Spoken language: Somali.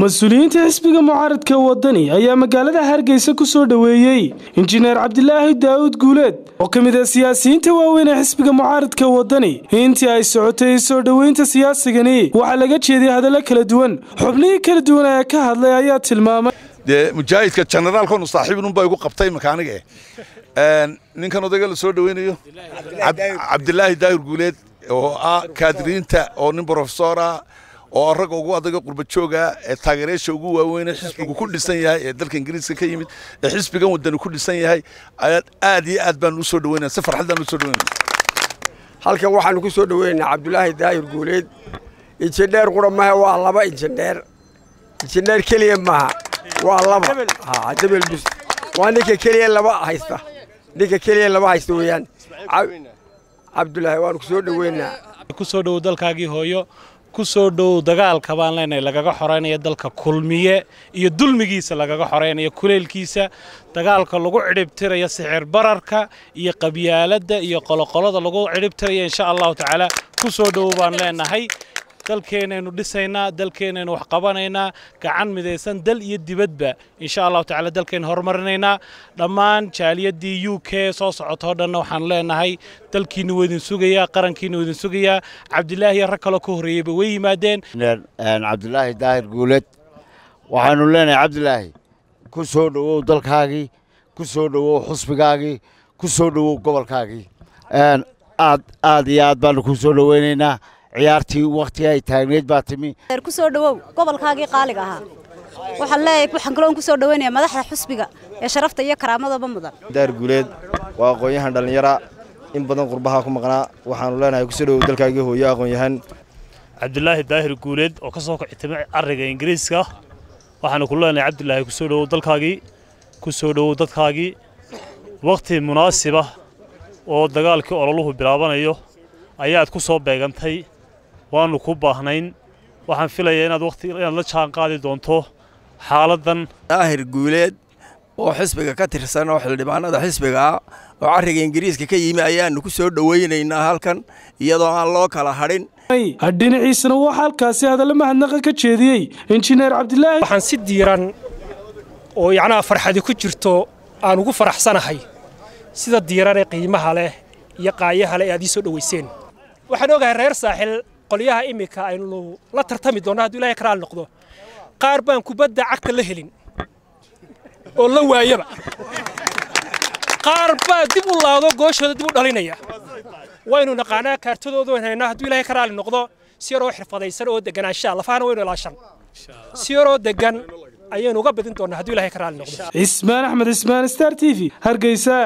mas'uuliyiinta xisbiga mucaaradka wadani ayaa magaalada hargeysa ku soo dhoweeyey injineer cabdilaahi daa'uud guuleed. oo ka mid ah siyaasiyiinta waaweyn ee xisbiga mucaaradka wadani intii ay socotay soo dhoweynta siyaasigani waxaa laga jeeday hadallo kala duwan. Xubnihii kala duwan ee ka hadlay ayaa tilmaamay. Dee mujaahidka jenaraalkonu saaxiibinunbaa igu qabtay makaaniga ninkan odayga la soo dhoweynayo cabdilaahi daahir guuleed oo ah kaadiriinta oo nin brofesor ah oo ragga ugu adaga qurbajooga ee taageerayaasha ugu waaweyn ee xisbigu ku dhisan yahay ee dalka ingiriiska ka yimid ee xisbigan wadani ku dhisan yahay aad iyo aad baan u soo dhaweynaa. Si farxaddaan u soo dhaweynaa. Halkan waxaanu ku soo dhoweynaynaa cabdulaahi daahir guuleed. Injineer qura maha waa laba injineer. Injineer keliya maaha. Waa laba. Debel bus. Waa ninka keliya laba haysta. Ninka keliya laba haysta weeyaan. Cabdulaahi waanu ku soo dhoweynaa ku soo dhowow dalkaagii hooyo ku soo dagaalka baan leenahay lagaga xoraynaya dalka kulmiye iyo dulmigiisa lagaga xoraynaya kuleelkiisa dagaalka lagu cidhibtiraya sixir bararka iyo qabyaaladda iyo qoloqolada lagu cidhibtiraya insha allahu tacaala ku soo baan leenahay dalkeennaynu dhisaynaa dalkeennaynu wax qabanaynaa gacan midaysan dal iyo dibadba. Insha allahu tacala dalkeennu horumarinaynaa. Dhammaan jaaliyaddii u k soo socotoo dhanna waxaan leenahay dalkiinnu waa sugayaa qarankiinnu waa sugayaa. Cabdilaahi iyo rag kaloo ka horreeyeyba way yimaadeen. Cabdilaahi daahir guuled waxaannu leenahay cabdilaahi ku soo dhowow dalkaagii ku soo dhowow xusbigaagii ku soo dhowow gobolkaagii. Aad aad iyo aad baannu ku soo dhoweynaynaa ciyaartii wakhtiga ay taagneyd baa timi. Ku soo dhowow gobolkaagii qaaliga ahaa. Waxaan leeyahay waxaan kaloon ku soo dhoweynayaa madaxda xusbiga ee sharafta iyo karaamadaba mudan. Daar guuleed waa aqoon-yahan dhallinyara. In badan qurbaha ku maqnaa waxaanu leenahay ku soo dhowow dalkaagii hooyo aqoon-yahan cabdilaahi daahir guuleed oo ka soo carriga ingiriiska. Waxaanu ku leenahay cabdilaahi ku soo dhowow dalkaagii ku soo dhowow dadkaagii. Wakhti munaasiba oo dagaalkii ololuhu bilaabanayo ayaad ku soo beegantay waannu ku baahnayn. Waxaan filayaa inaad waqti inaad la jaan qaadi doonto xaaladdan daahir guuleed oo xisbiga ka tirsan oo xildhibaanada xisbiga ah oo carriga ingiriiska ka yimi ayaannu ku soo dhowaynaynaa halkan iyadoo aan loo kala hadhin. Dhinaciisana waxaa halkaasi hadalla mahadnaqa ka jeediyey injineer cabdilaahi waxaan si diiran oo yacnaha farxadi ku jirto aan ugu faraxsanahay sida diiran ee qiimaha leh iyo qaayaha leh ee aad ii soo dhowayseen waxaan ogahay reer saaxil qolyaha iminka aynu la tartami doonno hadduu ilahay karaal noqdo. Qaar baan kubadda cagta la helin oo la waayaba. Qaar baa dib u laado gooshooda dib u dhalinaya. Waynu naqaanaa kaartadooda wayn haynaa hadduu ilahay karaali noqdo. Si yaroo xirfadaysan oo deganaanshaa lafahana waynu ilaashan. Si yaroo degan ayaynu uga badin doonnaa hadduu ilahay karaali noqdo. Cismaan axmed cismaan star t v hargeysa